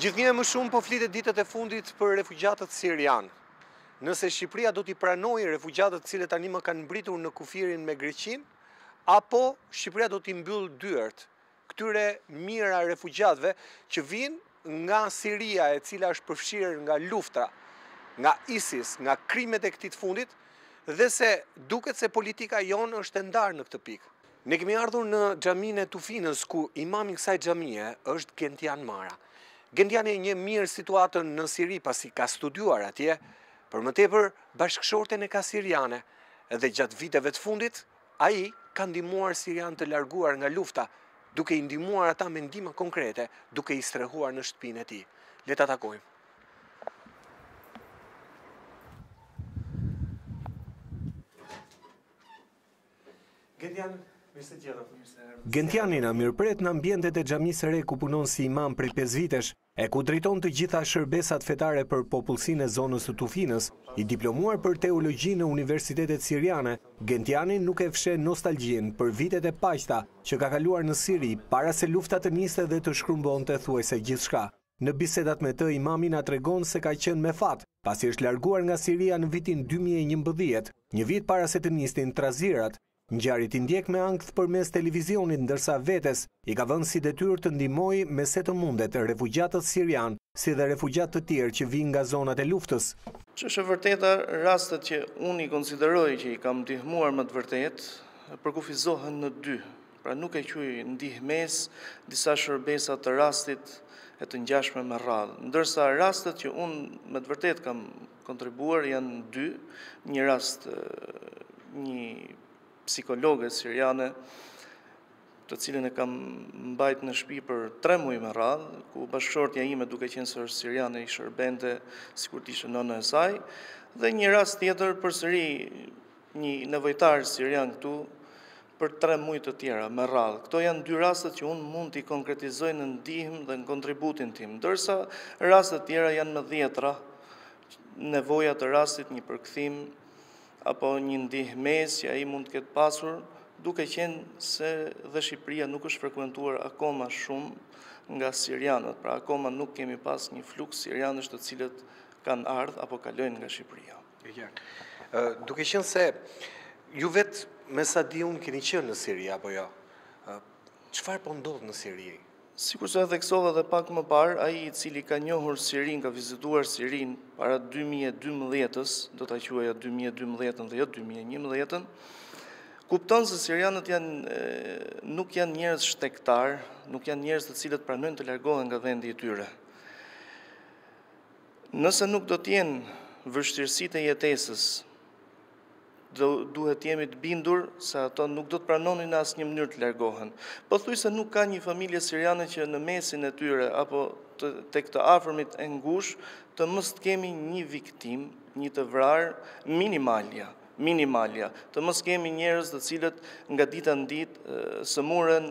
Gjithnjë e më shumë po flitet ditët e fundit për refugjatët sirianë. Nëse Shqipëria do t'i pranojë refugjatët të cilët tanimë kanë mbërritur në kufirin me Greqinë, apo Shqipëria do t'i mbyllë dyert, këtyre mijëra refugjatëve që vijnë nga Siria e cila është përfshirë nga lufta, nga ISIS, nga krimet e këtij të fundit edhe pse duket se politika jonë është e ndarë në këtë pikë. Ne kemi ardhur në xhaminë e Tufinës ku imami i kësaj xhamie është Gentian Mara. Gentiani e njeh mirë situatën në Siri pasi ka studiuar atje, për më tepër bashkëshorten e ka siriane dhe gjatë viteve të fundit Ai ka ndihmuar sirianë të larguar nga lufta, duke i ndihmuar ata me ndihma konkrete, duke i strehuar në shtëpinë e tij. Le ta takojmë. Gentiani na mirëpret në ambientet e xhamisë së re ku punon si imam prej pesë vitesh. e ku drejton të gjitha shërbesat fetare për popullsinë e zonës së Tufinës, i diplomuar për teologji në universitetet siriane, Gentiani nuk e fsheh nostalgjinë për vitet e paqta që ka kaluar në Siri para se lufta të niste dhe të shkrumbonte thuajse gjithçka. Në bisedat me të, imami na tregon se ka qenë me fat, pasi është larguar nga Siria në vitin dy mijë e njëmbëdhjetë, një vit para se të nisnin trazirat. Ngjarjet i ndjek me ankth përmes televizionit ndërsa vetes i ka vënë si detyrë të ndihmojë me se të mundet refugjatët sirianë si dhe refugjatë të tjerë që vijnë nga zonat e luftës. Ç'është e vërteta, rastet që unë i konsideroj që i kam ndihmuar me të vërtetë, përkufizohen në dy, pra nuk e quaj ndihmesë disa shërbesa të rastit e të ngjashme me radhë, ndërsa rastet që unë me të vërtetë kam Kontribuar janë dy, një rast një psikologe siriane të cilën e kam mbajt në shpi për tre muj me radhë, ku bashkëshortja ime duke qenë se është siriane i shërbente, sikur t'ishte nëna e saj, dhe një rast tjetër përsëri një nevojtar sirian këtu për tre muj të tjera me radhë. Këto janë dy rastet që unë mund t'i konkretizoj në ndihmë dhe në kontributin tim, ndërsa rastet e tjera janë me dhjetra nevoja të rastit një përkthim apo një ndihmes që a i mund të këtë pasur, duke qenë se dhe Shqipëria nuk është frekuentuar akoma shumë nga sirianët, pra akoma nuk kemi pas një fluks sirianësh të cilët kanë ardhë apo kalojnë nga Shqipëria. Duke qenë se ju vetë me sa di unë keni qenë në Siri, apo jo? Çfarë po ndodh në Siri? Sikurse e theksova dhe pak më parë, ai i cili ka njohur Sirinë, ka vizituar Sirinë para 2012-ës, do ta quaja 2012-ën dhe jo 2011-ën, kupton se sirianët janë, nuk janë njerëz shtegtarë, nuk janë njerëz të cilët pranojnë të largohen nga vendi i tyre. Nëse nuk do të jenë vështirësitë e jetesës, duhet të jemi të bindur se ato nuk do të pranonin në asnjë mënyrë të largohen. Pothuajse nuk ka një familje siriane që në mesin e tyre apo të, tek të afërmit e ngushtë të mos të kemi një viktim, një të vrarë minimalja. Minimalja, të mos kemi njerëz të cilët nga dita në ditë sëmuren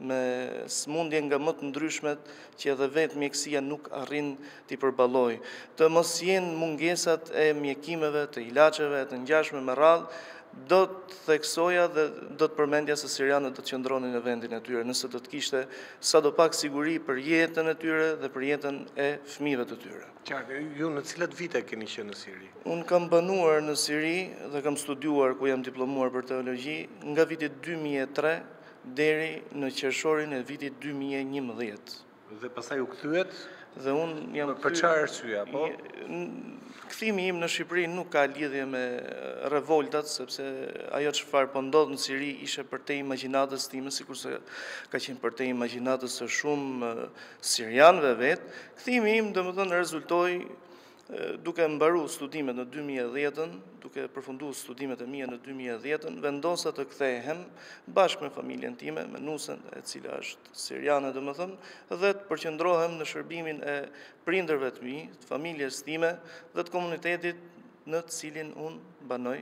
me smundje nga më të ndryshmet që edhe vetë mjekësia nuk arrin t'i përballojë. Të mos jenë mungesat e mjekimeve, të ilaçeve e të ngjashme me radhë, do të theksoja dhe do të përmendja se sirianët do të qëndronin në vendin e tyre, nëse do të kishte sadopak siguri për jetën e tyre dhe për jetën e fmijëve të tyre. Qartë, ju në cilat vite keni qenë në Siri? Unë kam banuar në Siri dhe kam studiuar ku jam diplomuar për teologji nga viti 2003 deri në qershorin e vitit 2011. Dhe pastaj u kthyet? Dhe unë jam kthyer... Për çfarë arsye, apo? Kthimi im në Shqipëri nuk ka lidhje me revoltat, sepse ajo çfarë po ndodh në Siri ishte përtej imagjinatës time, sikurse ka qenë përtej imagjinatës së shumë sirianëve vetë, Kthimi im, domethënë, rezultoi duke mbaru studimet në 2010-ën, duke përfundu studimet e mia në 2010-ën, vendosa të kthehem bashkë me familjen time, me nusen, e cila është siriane, domethënë, dhe të përqendrohem në shërbimin e prindërve të mi, të familjes time dhe të komunitetit në të cilin unë banoj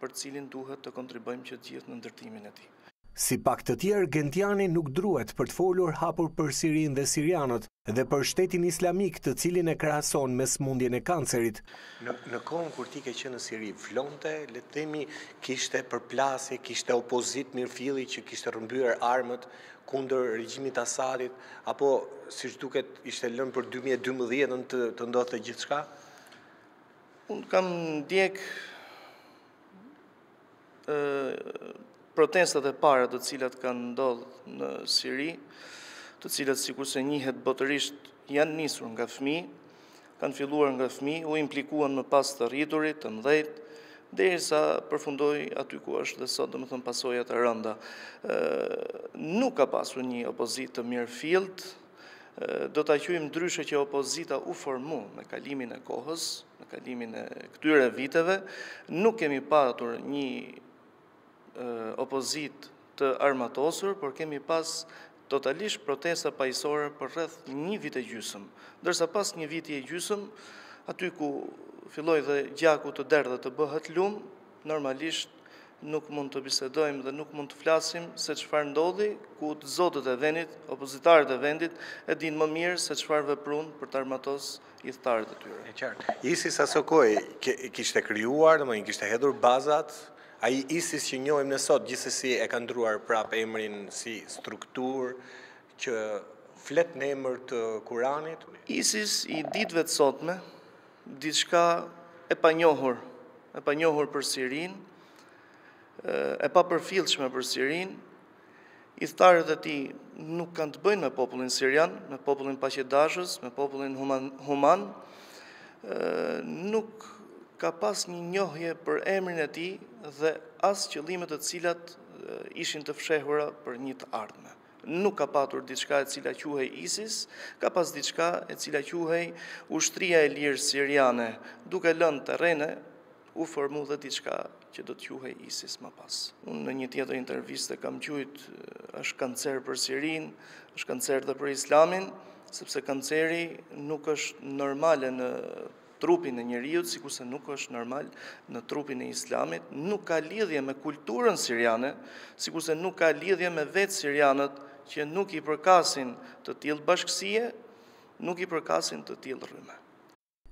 për të cilin duhet të kontribojmë që të gjithë në ndërtimin e tij. Si pak të tjerë, Gentiani nuk druhet për të folur hapur për Sirinë dhe sirianët dhe për Shtetin Islamik të cilin e krahason me smundjen e kancerit. Në kohën kur ti ke qenë në Siri, vlonte, le të themi, kishte përplasje, kishte opozitë mirëfilli që kishte rrëmbyer armët kundër regjimit të Asadit, apo siç duket ishte lënë për dy mijë e dymbëdhjetën të ndodhte gjithçka? Unë kam ndjek protestat e para të cilat kanë ndodhë në Siri, të cilat sikurse njihet botërisht janë nisur nga fmijë, kanë filluar nga fmijë, u implikuan më pas të rriturit, të mdhejt, derisa përfundoi aty ku është dhe sot domethënë pasojat e rënda. Nuk ka pasur një opozitë të mirëfilltë, Do ta quajmë ndryshe që opozita u formu me kalimin e kohës, me kalimin e këtyre viteve, nuk kemi patur një opozitë të armatosur, por kemi pas totalisht protesta paqësore për rreth një vit e gjysëm. Ndërsa pas një viti e gjysëm, aty ku filloi dhe gjaku të derdhet, të bëhet lumë, Normalisht nuk mund të bisedojmë dhe nuk mund të flasim se çfarë ndodhi, ku të zotët e vendit, opozitarët e vendit, e dinë më mirë se çfarë veprun për të armatos ithtarët e tyre. E qartë. ISIS asokohe kishte krijuar, domethënë kishte hedhur bazat, ai ISIS që njohim ne sot gjithsesi e ka ndërruar prapë emrin si strukturë që flet në emër të Kuranit. ISIS i ditëve të sotme, Diçka e panjohur, e panjohur për Sirinë, e papërfillshme për Sirinë, ithtarët e tij nuk kanë të bëjnë me popullin sirian, me popullin paqedashës, me popullin human, nuk ka pas një njohje për emrin e tij dhe as qëllimet të cilat ishin të fshehura për një të ardhme. Nuk ka patur diçka e cila quhej ISIS, ka pas diçka e cila quhej Ushtria e Lirë Siriane, duke lënë terrene u formu dhe diçka që do të quhej ISIS më pas. Unë në një tjetër intervistë e kam qujt, është kancer për Sirinë, është kancer dhe për Islamin, sepse kanceri nuk është normale në Trupin e njeriut sikurse nuk është normal në trupin e islamit, nuk ka lidhje me kulturën siriane, sikurse nuk ka lidhje me vetë sirianët që nuk i përkasin të tillë bashkësie, nuk i përkasin të tillë rryme.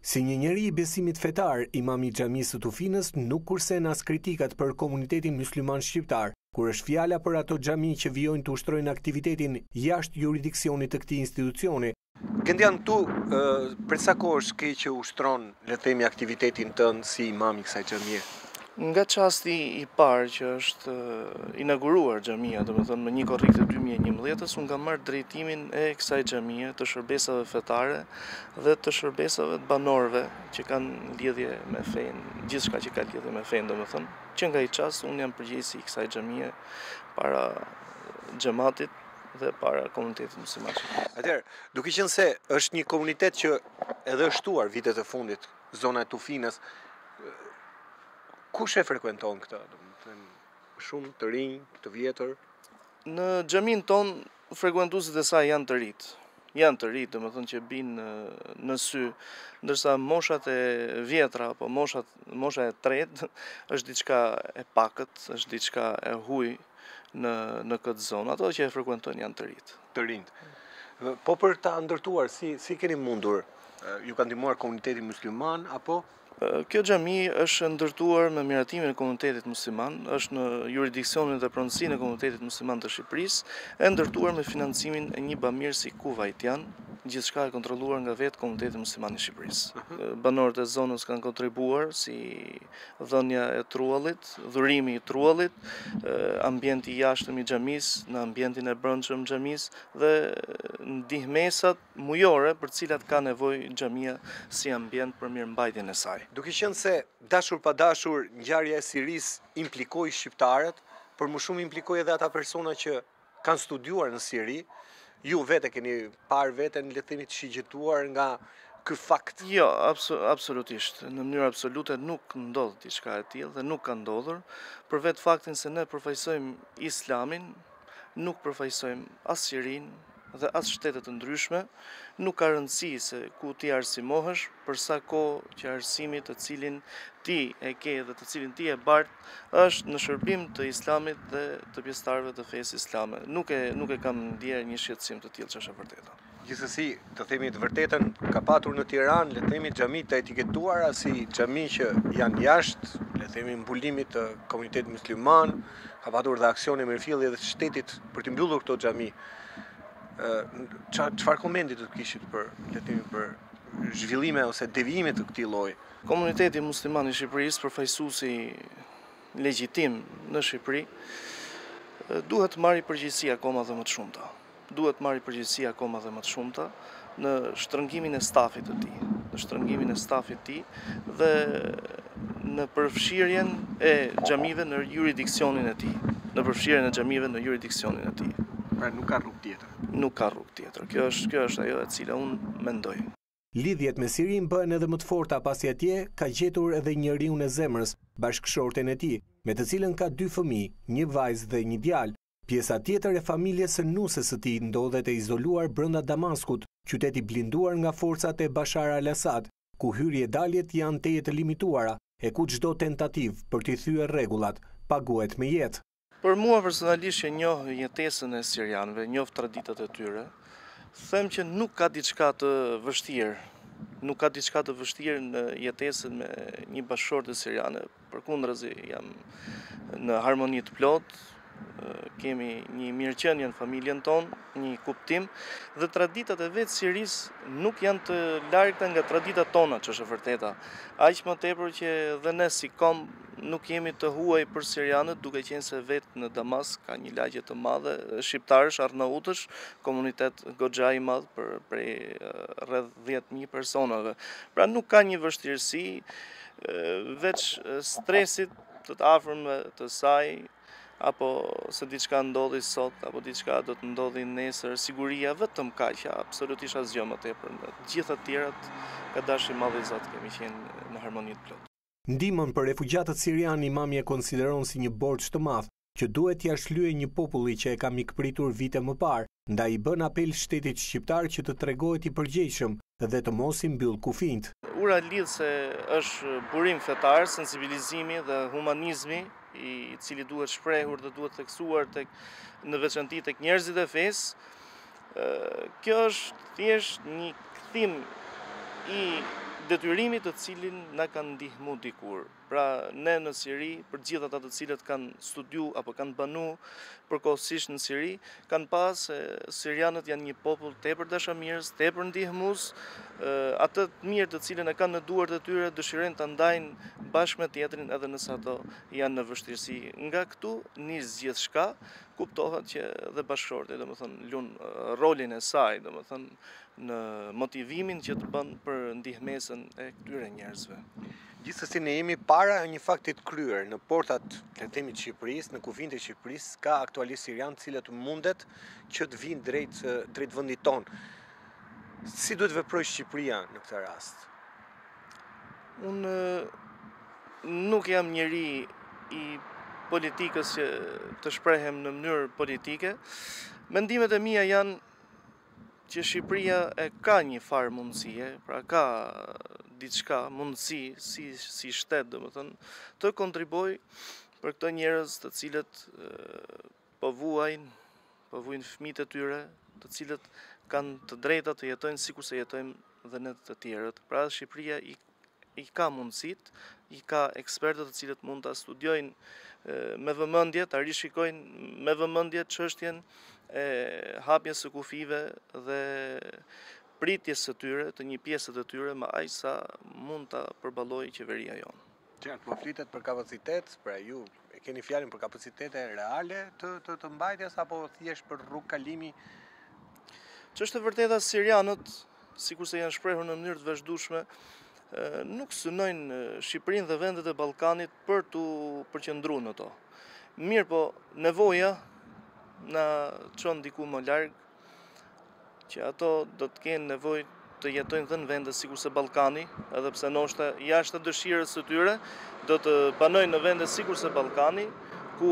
Si një njeri i besimit fetar, imami i Xhamisë së Tufinës nuk kursen as kritikat për komunitetin mysliman shqiptar, kur është fjala për ato xhami që vijojnë të ushtrojnë aktivitetin jashtë juridiksionit të këtij institucioni, Gentian, ti për sa kohë është, ke që ushtron le të themi aktivitetin tënd si imam i kësaj xhamie? Nga çasti i parë që është inauguruar xhamia, domethënë më 1 korrik të 2011-s, unë kam marrë drejtimin e kësaj xhamie të shërbesave fetare dhe të shërbesave të banorëve që kanë lidhje me fenë, gjithçka që ka lidhje me fenë, domethënë që nga ai çast unë jam përgjegjës i kësaj xhamie para xhamatit dhe para komunitetit musliman. Atëherë, duke qenë se është një komunitet që edhe është shtuar vitet e fundit, zona e Tufinës, kush e frekuenton këtë? Do të thënë shumë të rinj, të vjetër. Në xhaminë tonë frekuentuesit e saj janë të ritë. Janë të ritë, domethënë që bijn në, në sy, ndërsa moshat e vjetra apo moshat mosha e tretë është diçka e pakët, është diçka e huaj në në këtë zonë. Ato që e frekuentojnë janë të rinjtë. Të rinjtë. Po për ta ndërtuar si si keni mundur? Ju ka ndihmuar komuniteti musliman apo Kjo xhami është e ndërtuar me miratimin e komunitetit musliman, është në juridiksionin dhe pronësinë e komunitetit musliman të Shqipërisë, e ndërtuar me financimin e një bamirësi kuvajtian, gjithçka e kontrolluar nga vetë komuniteti musliman i Shqipërisë. Banorët e zonës kanë kontribuar si dhënia e truallit, dhurimi i truallit, ambienti i jashtëm i xhamisë, në ambientin e brendshëm të xhamisë dhe ndihmesat mujore për të cilat ka nevojë xhamia si ambient për mirëmbajtjen e saj. Duke qenë se, dashur pa dashur, ngjarja e Sirisë implikoi shqiptarët, por më shumë implikoi edhe ata persona që kanë studiuar në Siri, ju vetë e keni parë veten le të themi të shigjetuar nga ky fakt? Jo, absolutisht. Në mënyrë absolute nuk ndodh diçka e tillë dhe nuk ka ndodhur për vetë faktin se ne përfaqësojmë Islamin, nuk përfaqësojmë as Sirinë dhe as shtete të ndryshme, nuk ka rëndësi se ku ti arsimohesh, për sa kohë që arsimi të cilin ti e ke dhe të cilin ti e bart është në shërbim të islamit dhe të pjesëtarëve të fesë islame. Nuk e, nuk e kam ndjerë një shqetësim të tillë ç'është e vërteta. Gjithsesi, të themi të vërtetën, ka patur në Tiranë, le të themi xhami të etiketuara si xhami që janë jashtë, le të themi mbulimit të komunitetit musliman, ka patur dhe aksione mirëfilli dhe të shtetit për t'i mbyllur këto xhami. Çfarë komenti do të kishit për le të themi për zhvillime ose devijime të këtij lloji? Komuniteti musliman i Shqipërisë, përfaqësuesi legjitim në Shqipëri, duhet të marrë përgjegjësi akoma dhe më të shumta. Duhet të marrë përgjegjësi akoma dhe më të shumta në shtrëngimin e stafit të tij, në shtrëngimin e stafit të tij dhe në përfshirjen e xhamive në juridiksionin e tij, në përfshirjen e xhamive në juridiksionin e tij. Pra nuk ka rrugë tjetër. Nuk ka rrugë tjetër. Kjo është kjo është ajo e cila unë mendoj. Lidhjet me Sirinë bëhen edhe më të forta pasi atje ka gjetur edhe njeriun e zemrës, bashkëshorten e tij, me të cilën ka dy fëmijë, një vajzë dhe një djalë. Pjesa tjetër e familjes së nuses së tij ndodhet e izoluar brenda Damaskut, qytet i blinduar nga forcat e Bashar al-Assad, ku hyrje-daljet janë tejet të limituara e ku çdo tentativë për t'i thyer rregullat paguhet me jetë. Për mua personalisht që njoh jetesën e sirianëve, njoh traditat e tyre, them që nuk ka diçka të vështirë, nuk ka diçka të vështirë në jetesën me një bashkëshorte siriane, Përkundrazi, jam në harmoni të plotë, kemi një mirëqenie në familjen tonë, një kuptim dhe traditat e vetë Sirisë nuk janë të largëta nga traditat tona, që është e vërteta. Aq më tepër që dhe ne si komb nuk jemi të huaj për sirianët, duke qenë se vetë në Damask ka një lagje të madhe shqiptarësh, arnautësh, komunitet goxha i madh për prej rreth 10.000 personave. Pra nuk ka një vështirësi Veç stresit të të afërmve të saj, apo se diçka ndodhi sot, apo diçka do të ndodhi nesër, siguria vetëm kaqja, absolutisht asgjë më tepër. Në të gjitha të tjerat, ka dashtë i madhi Zot, kemi qenë në harmoni të plotë. Ndihmën për refugjatët sirianë Imami e konsideron si një borxh të madh, që duhet t'ia shlyejë një populli që e ka mikpritur vite më parë, ndaj i bën apel shtetit shqiptar që të tregohet i përgjegjshëm dhe të mos i mbyllë kufinjtë. Ura lidhëse është burim fetar, sensibilizimi dhe humanizmi i cili duhet shprehur dhe duhet theksuar tek në veçanti tek njerëzit e fesë. Kjo është thjesht një kthim i detyrimit të cilin na kanë ndihmu dikur. Pra ne në Siri, për gjithë ata të cilët kanë studiu apo kanë banu përkohësisht në Siri, kanë pa se sirianët janë një popull tepër dashamirës, tepër ndihmus, atë të mirë të cilën e kanë në duart e tyre, dëshirojnë ta ndajnë bashkë me tjetrin edhe nëse ato janë në vështirësi. Nga këtu, nis gjithçka, kuptohet që dhe bashkëshortja, domethënë, lun rolin e saj, domethënë, në motivimin që të bën për ndihmesën e këtyre njerëzve. Gjithsesi ne jemi para një fakti të kryer në portat të themi të Shqipërisë, në kufijtë e Shqipërisë ka aktualisht sirianë të cilët mundet që të vinë drejt drejt vendit tonë. Si duhet të veprojë Shqipëria në këtë rast? Unë nuk jam njeri i politikës që të shprehem në mënyrë politike. Mendimet e mia janë që Shqipëria e ka një farë mundësie, pra ka diçka, mundësi, si, si shtet, domethënë, të kontribuojë për këto njerëz të cilët po vuajnë, po vuajnë fëmijët e tyre, të cilët kanë të drejta të jetojnë sikurse jetojmë dhe ne të tjerët. Pra Shqipëria i i ka mundësitë, i ka ekspertët të cilët mund ta studiojnë me vëmendje, ta rishikojnë me vëmendje çështjen e hapjes së kufijve dhe pritjes së tyre, të një pjese të tyre, me aq sa mund ta përballojë qeveria jonë. Qartë, po flitet për kapacitet, pra ju E keni fjalën për kapacitete reale të të, të mbajtjes apo thjesht për rrugë kalimi? Ç'është e vërteta sirianët, sikurse janë shprehur në mënyrë të vazhdueshme, nuk synojnë Shqipërinë dhe vendet e Ballkanit për t'u përqendruar në to. Mirëpo, nevoja na çon diku më larg, që ato do të kenë nevojë të jetojnë dhe në vende sikurse Ballkani, edhe pse ndoshta jashtë dëshirës së tyre, do të banojnë në vende sikurse Ballkani, ku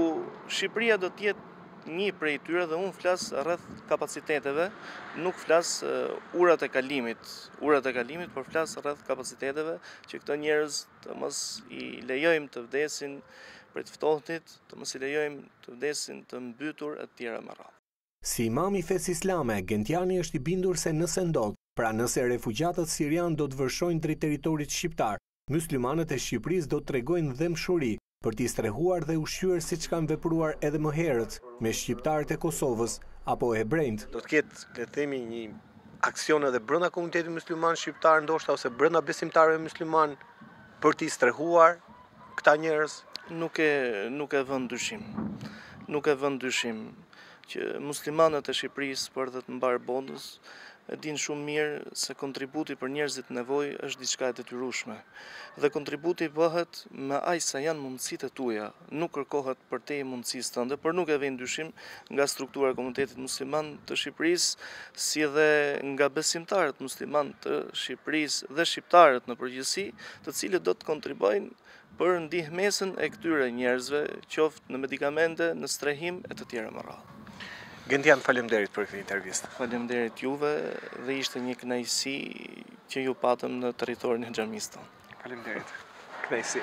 Shqipëria do të jetë një prej tyre dhe unë flas rreth kapaciteteve, nuk flas urat e kalimit, urat e kalimit, por flas rreth kapaciteteve që këto njerëz të mos i lejojmë të vdesin prej të ftohtit, të mos i lejojmë të vdesin të mbytur e të tjera me radhë. Si imam i fesë islame, Gentiani është i bindur se nëse ndodh, pra nëse refugjatët sirianë do të vërshojnë drejt territorit shqiptar, myslimanët e Shqipërisë do të tregojnë dhembshuri për t'i strehuar dhe ushqyer siç kanë vepruar edhe më herët me shqiptarët e Kosovës apo hebrenjtë. Do të ketë, le të themi, një aksion edhe brenda komunitetit musliman shqiptar ndoshta ose brenda besimtarëve muslimanë. Për t'i strehuar këta njerëz? Nuk e nuk e vë në dyshim. Nuk e vë në dyshim që muslimanët e Shqipërisë, por edhe të mbarë botës, e dinë shumë mirë se kontributi për njerëzit në nevojë është diçka e detyrueshme. Dhe kontributi bëhet me aq sa janë mundësitë tuaja. nuk kërkohet përtej mundësisë tënde, por nuk e vij në dyshim nga struktura e komunitetit musliman të Shqipërisë, si dhe nga besimtarët muslimanë të Shqipërisë dhe shqiptarët në përgjithësi, të cilët do të kontribuojnë për ndihmesën e këtyre njerëzve, qoftë në medikamente, në strehim e të tjera me radhë. Gentian, faleminderit për këtë intervistë. Faleminderit juve dhe ishte një kënaqësi që ju patëm në territorin e xhamisë tonë. Faleminderit. Kënaqësi.